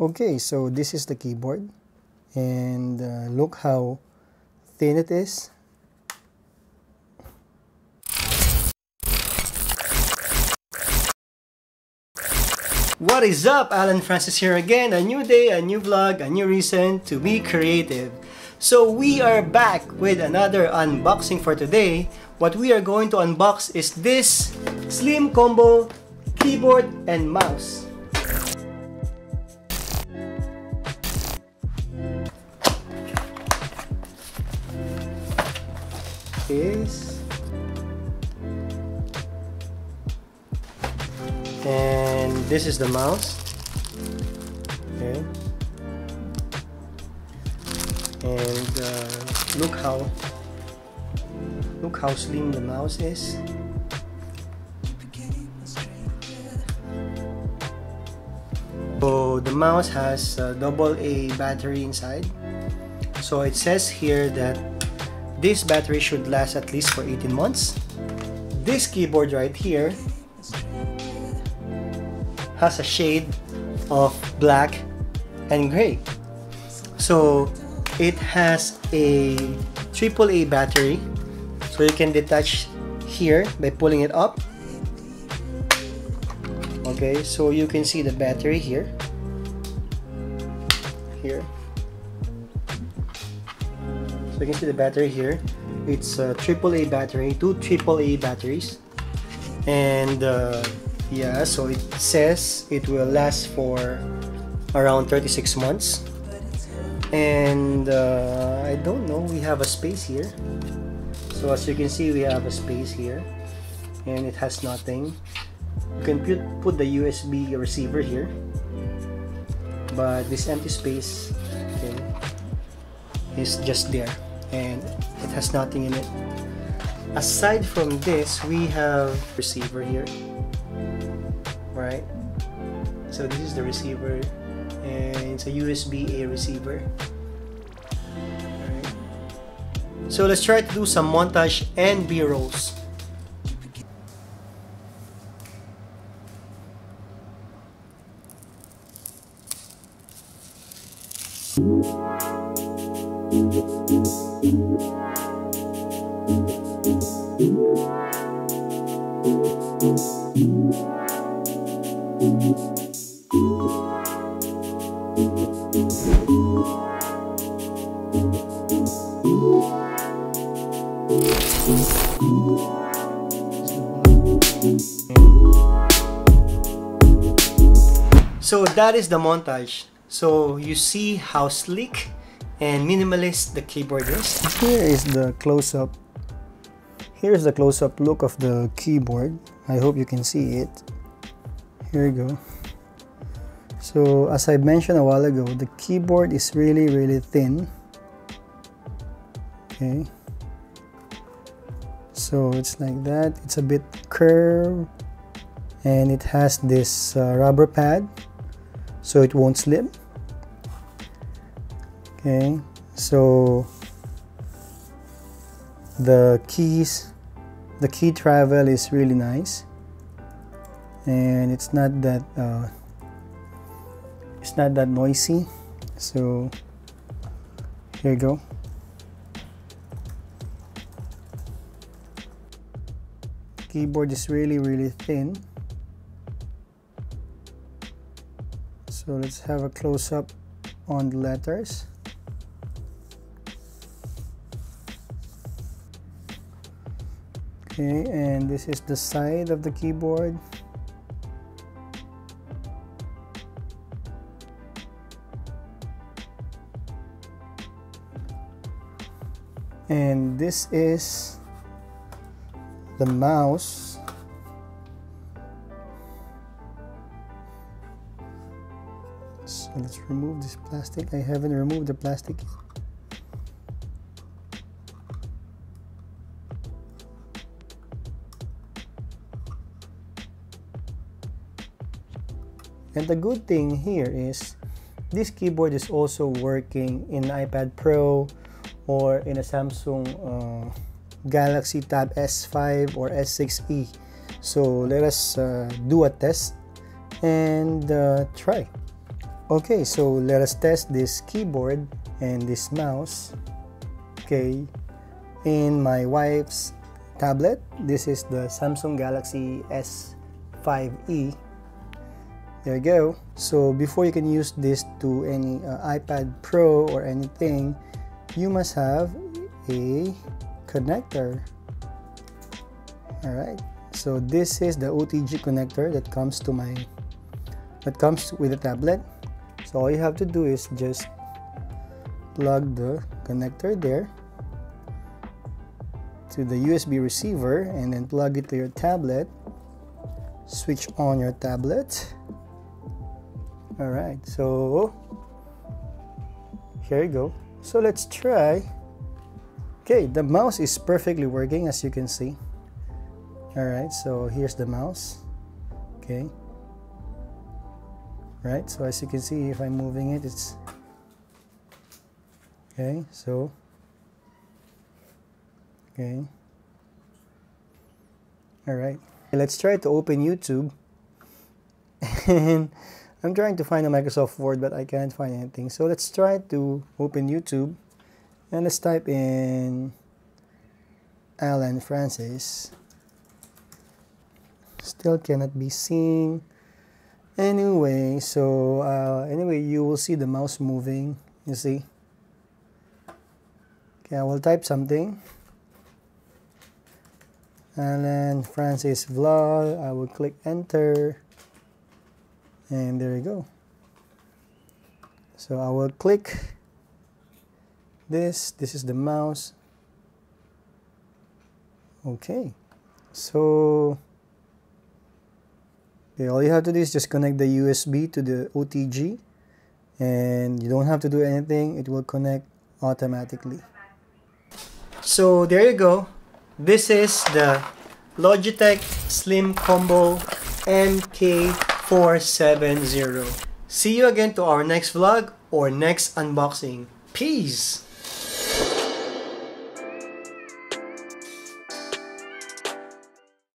Okay, so this is the keyboard and uh, look how thin it is. What is up? Allan Francis here again. A new day, a new vlog, a new reason to be creative. So we are back with another unboxing for today. What we are going to unbox is this Slim Combo keyboard and mouse. And this is the mouse. Okay. And uh, look how look how slim the mouse is. So the mouse has a double A battery inside. So it says here that this battery should last at least for 18 months. This keyboard right here has a shade of black and gray. So it has a AAA battery. So you can detach here by pulling it up okay so you can see the battery here here you can see the battery here. It's a AAA battery two AAA batteries. And uh, yeah so it says it will last for around 36 months. And uh, I don't know we have a space here. So as you can see we have a space here. And it has nothing. You can put, put the USB receiver here. But this empty space okay, is just there and it has nothing in it. Aside from this we have receiver here right? So this is the receiver and it's a USB A receiver right. so let's try to do some montage and b-rolls So that is the montage. So you see how sleek and minimalist the keyboard is. Here is the close-up. Here's the close-up look of the keyboard. I hope you can see it. Here you go. So as I mentioned a while ago, the keyboard is really really thin. Okay. So it's like that. It's a bit curved and it has this uh, rubber pad so it won't slip okay so the keys the key travel is really nice. And it's not that uh, it's not that noisy. So here you go. Keyboard is really really thin. So let's have a close-up on the letters okay and this is the side of the keyboard. And this is the mouse. So let's remove this plastic. I haven't removed the plastic and the good thing here is this keyboard is also working in iPad Pro or in a Samsung uh, Galaxy Tab S5 or S6e so let us uh, do a test and uh, try Okay, so let us test this keyboard and this mouse. Okay, in my wife's tablet, this is the Samsung Galaxy S5e. There you go. So before you can use this to any uh, iPad Pro or anything, you must have a connector. Alright, so this is the OTG connector that comes to my that comes with the tablet so all you have to do is just plug the connector there to the USB receiver and then plug it to your tablet switch on your tablet alright so here you go. So let's try. Okay the mouse is perfectly working as you can see. Alright so here's the mouse. Okay. Right so as you can see if I'm moving it it's okay so okay. All right let's try to open YouTube. And I'm trying to find a Microsoft Word but I can't find anything. So let's try to open YouTube. And let's type in Allan Francis. Still cannot be seen. Anyway so uh, anyway you will see the mouse moving you see? Okay I will type something. Then Francis vlog. I will click enter and there you go. So I will click this. This is the mouse. Okay. So Okay, all you have to do is just connect the USB to the OTG and you don't have to do anything, it will connect automatically. So there you go. This is the Logitech Slim Combo MK470. See you again to our next vlog or next unboxing. Peace!